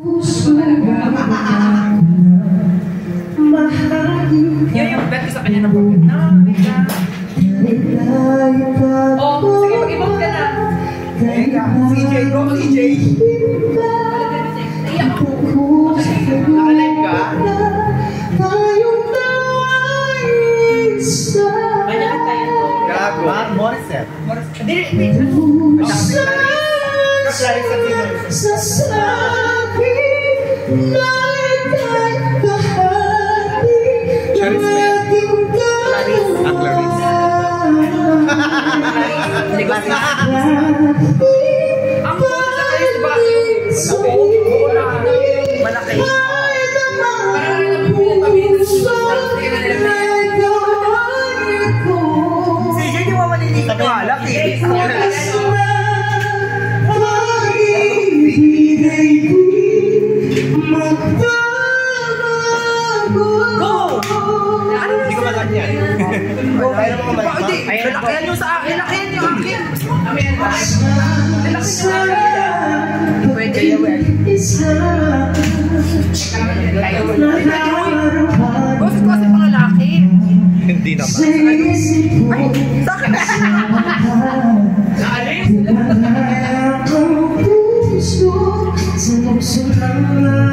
Yun yung bet sa kanya ng bakit na. Oh, sige, mag-ibang ka na. CJ, go CJ. Naiyak ako. Nakalive ka? Kanya ka tayo. Gago. Mark Morissette. Hindi, hindi. Clarissa Tino. Charis Smith. Ah, Clarice. Hindi ko sila. Ang Go! Hindi ko maganyan. Kaya mo Ba, hindi. kumalit. Lalakihan yung sa akin. Lalakihan yung akin. Lalakihan yung akin. Pwede yun. Ayaw mo. Bakit kasi pangalaki? Hindi naman. Ay, sa akin. Naalis? Ano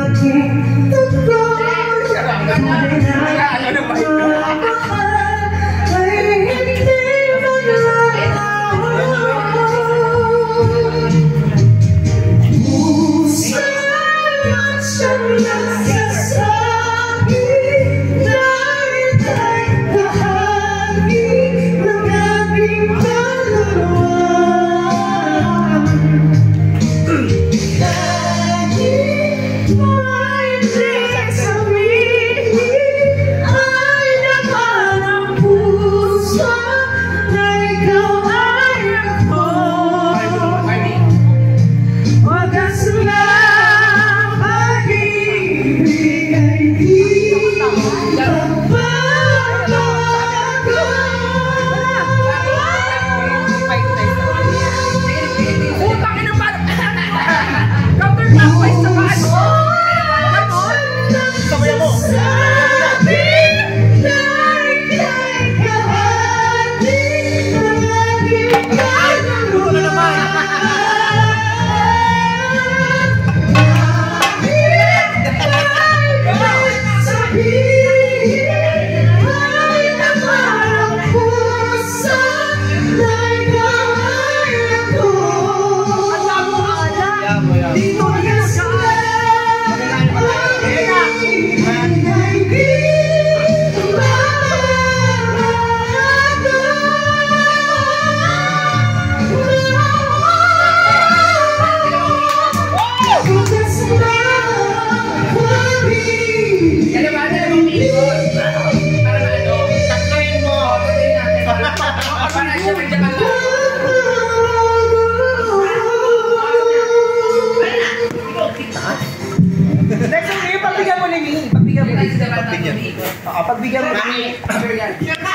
Ano pagbigyan mo. Pagbigyan mo. Pagbigyan mo